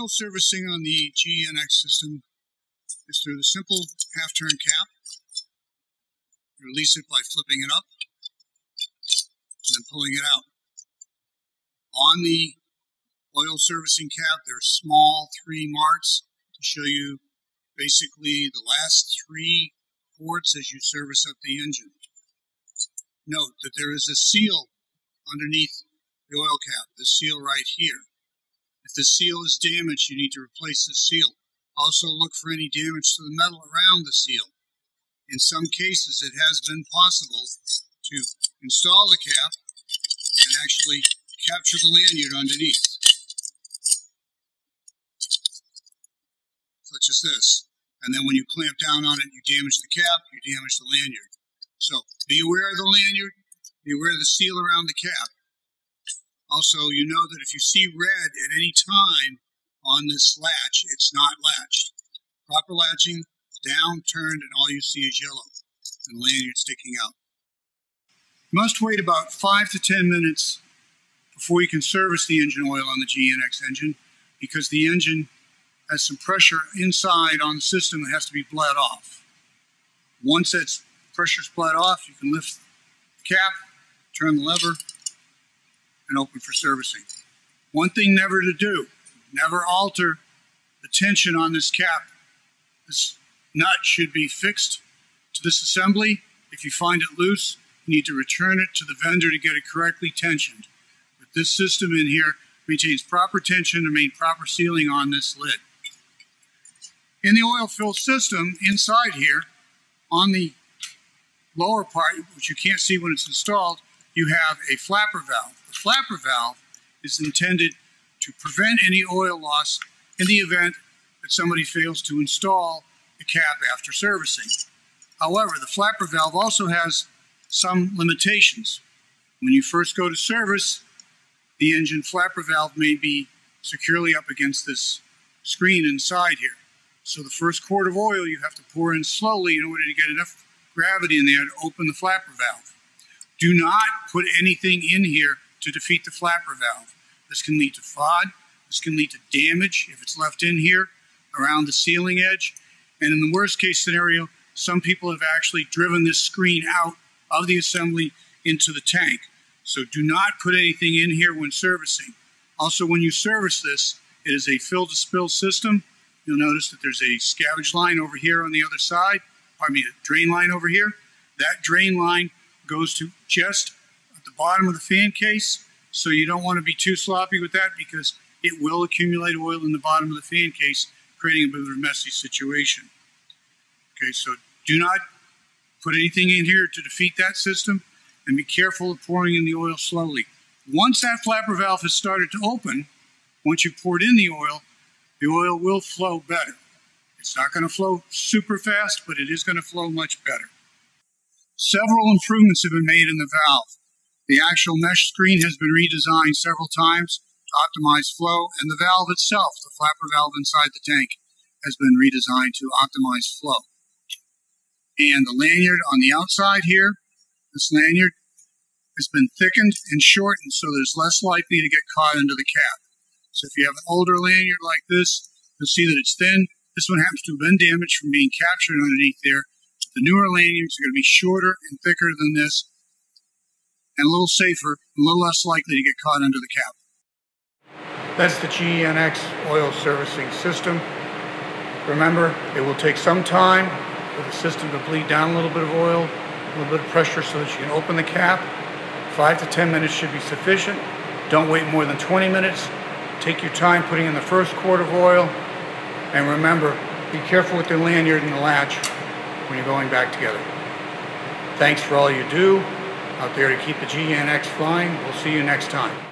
Oil servicing on the GEnx system is through the simple half-turn cap. release it by flipping it up and then pulling it out. On the oil servicing cap, there's small three marks to show you basically the last three ports as you service up the engine. Note that there is a seal underneath the oil cap, the seal right here. If the seal is damaged, you need to replace the seal. Also look for any damage to the metal around the seal. In some cases, it has been possible to install the cap and actually capture the lanyard underneath. Such as this. And then when you clamp down on it, you damage the cap, you damage the lanyard. So be aware of the lanyard, be aware of the seal around the cap. Also, you know that if you see red at any time on this latch, it's not latched. Proper latching, down, turned, and all you see is yellow and lanyard sticking out. You must wait about five to 10 minutes before you can service the engine oil on the GEnx engine because the engine has some pressure inside on the system that has to be bled off. Once that pressure's bled off, you can lift the cap, turn the lever, and open for servicing. One thing never to do, never alter the tension on this cap. This nut should be fixed to this assembly. If you find it loose, you need to return it to the vendor to get it correctly tensioned. But this system in here maintains proper tension and maintain proper sealing on this lid. In the oil fill system, inside here, on the lower part, which you can't see when it's installed, you have a flapper valve. The flapper valve is intended to prevent any oil loss in the event that somebody fails to install the cap after servicing. However, the flapper valve also has some limitations. When you first go to service, the engine flapper valve may be securely up against this screen inside here. So the first quart of oil you have to pour in slowly in order to get enough gravity in there to open the flapper valve. Do not put anything in here to defeat the flapper valve. This can lead to FOD. This can lead to damage if it's left in here around the sealing edge. And in the worst case scenario, some people have actually driven this screen out of the assembly into the tank. So do not put anything in here when servicing. Also, when you service this, it is a fill to spill system. You'll notice that there's a scavenge line over here on the other side, pardon me, a drain line over here. That drain line goes to just at the bottom of the fan case. So you don't want to be too sloppy with that because it will accumulate oil in the bottom of the fan case, creating a bit of a messy situation. Okay, so do not put anything in here to defeat that system and be careful of pouring in the oil slowly. Once that flapper valve has started to open, once you poured in the oil, the oil will flow better. It's not going to flow super fast, but it is going to flow much better. Several improvements have been made in the valve. The actual mesh screen has been redesigned several times to optimize flow, and the valve itself, the flapper valve inside the tank, has been redesigned to optimize flow. And the lanyard on the outside here, this lanyard has been thickened and shortened so it's less likely to get caught under the cap. So if you have an older lanyard like this, you'll see that it's thin. This one happens to have been damaged from being captured underneath there, the newer lanyards are going to be shorter and thicker than this and a little safer, a little less likely to get caught under the cap. That's the GEnx oil servicing system. Remember, it will take some time for the system to bleed down a little bit of oil, a little bit of pressure so that you can open the cap. Five to 10 minutes should be sufficient. Don't wait more than 20 minutes. Take your time putting in the first quart of oil. And remember, be careful with the lanyard and the latch when you're going back together. Thanks for all you do out there to keep the GEnx flying. We'll see you next time.